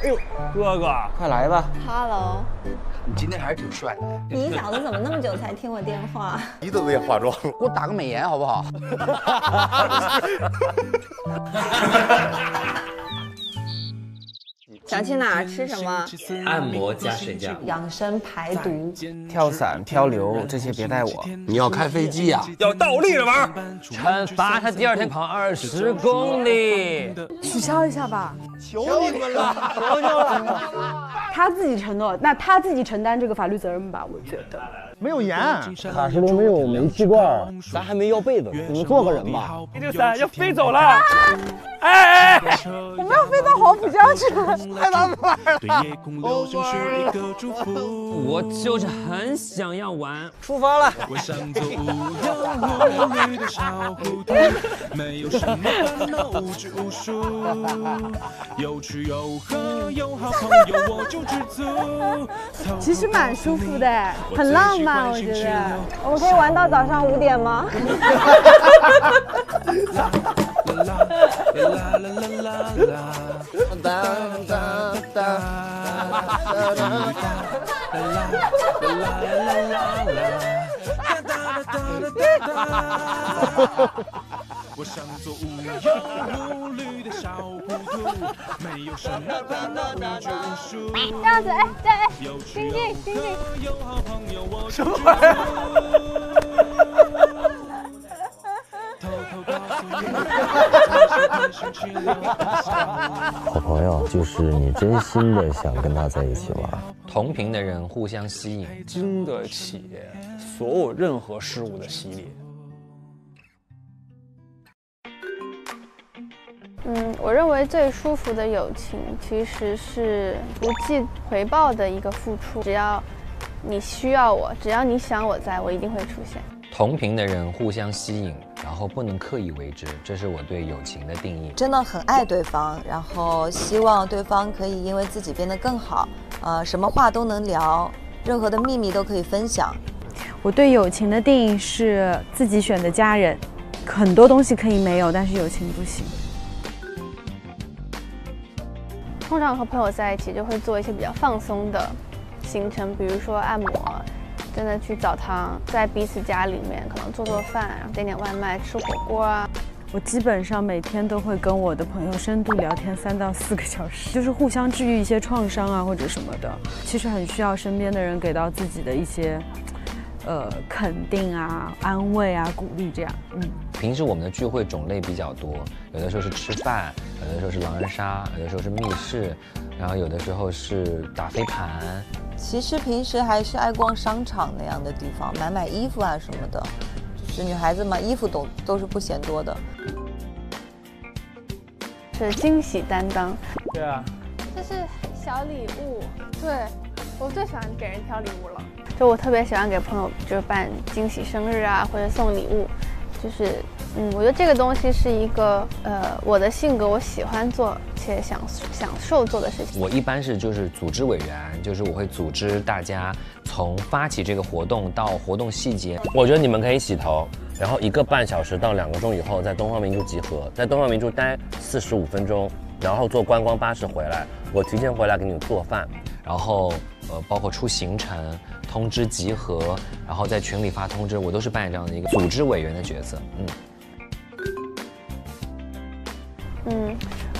哎呦，哥哥，快来吧。Hello，你今天还是挺帅的。你小子怎么那么久才听我电话？你怎么也化妆了？给我打个美颜好不好？想去哪儿吃什么？按摩加睡觉。养生排毒。跳伞、漂流这些别带我。你要开飞机呀、要倒立着玩。惩罚他第二天跑二十公里。取消一下吧，求你们了！他自己承诺，那他自己承担这个法律责任吧，我觉得。没有盐，卡式炉没有煤气罐，咱还没要被子，你们做个人吧。你这个伞要飞走了！哎哎，我们要飞到黄浦江去了，太难玩了。我就是很想要玩。出发了。其实蛮舒服的，很浪漫，我觉得。我们可以玩到早上五点吗？我想做无忧无虑的小糊涂，没有什么烦恼无拘无束。这样子，哎，对哎，有经济经济。有好朋友我什么玩意儿？偷偷告诉你，想起了好朋友就是你真心的想跟他在一起玩。同频的人互相吸引，经得起所有任何事物的洗礼。嗯，我认为最舒服的友情其实是不计回报的一个付出。只要你需要我，只要你想我在，我一定会出现。同频的人互相吸引，然后不能刻意为之，这是我对友情的定义。真的很爱对方，然后希望对方可以因为自己变得更好，呃，什么话都能聊，任何的秘密都可以分享。我对友情的定义是自己选的家人，很多东西可以没有，但是友情不行。通常和朋友在一起就会做一些比较放松的行程，比如说按摩，真的去澡堂，在彼此家里面可能做做饭，然后点点外卖，吃火锅啊。我基本上每天都会跟我的朋友深度聊天三到四个小时，就是互相治愈一些创伤啊或者什么的。其实很需要身边的人给到自己的一些，呃，肯定啊、安慰啊、鼓励这样。嗯。平时我们的聚会种类比较多，有的时候是吃饭，有的时候是狼人杀，有的时候是密室，然后有的时候是打飞盘。其实平时还是爱逛商场那样的地方，买买衣服啊什么的。就是女孩子嘛，衣服都都是不嫌多的。是惊喜担当。对啊。这是小礼物，对我最喜欢给人挑礼物了。就我特别喜欢给朋友就是办惊喜生日啊，或者送礼物。就是，嗯，我觉得这个东西是一个，呃，我的性格，我喜欢做且享享受做的事情。我一般是就是组织委员，就是我会组织大家从发起这个活动到活动细节。我觉得你们可以洗头，然后一个半小时到两个钟以后在东方明珠集合，在东方明珠待四十五分钟，然后坐观光巴士回来。我提前回来给你们做饭，然后呃，包括出行程。通知集合，然后在群里发通知，我都是扮演这样的一个组织委员的角色。嗯，嗯，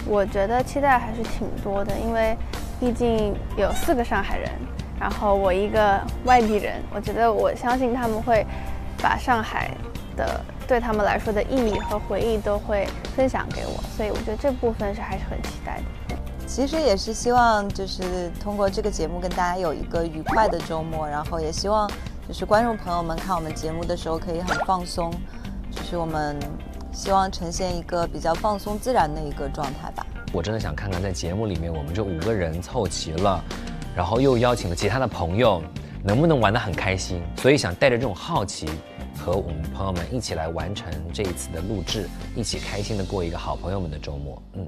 我觉得期待还是挺多的，因为毕竟有四个上海人，然后我一个外地人，我觉得我相信他们会把上海的对他们来说的意义和回忆都会分享给我，所以我觉得这部分是还是很期待的。其实也是希望，就是通过这个节目跟大家有一个愉快的周末，然后也希望就是观众朋友们看我们节目的时候可以很放松，就是我们希望呈现一个比较放松自然的一个状态吧。我真的想看看在节目里面我们这五个人凑齐了，然后又邀请了其他的朋友，能不能玩得很开心？所以想带着这种好奇，和我们朋友们一起来完成这一次的录制，一起开心的过一个好朋友们的周末。嗯。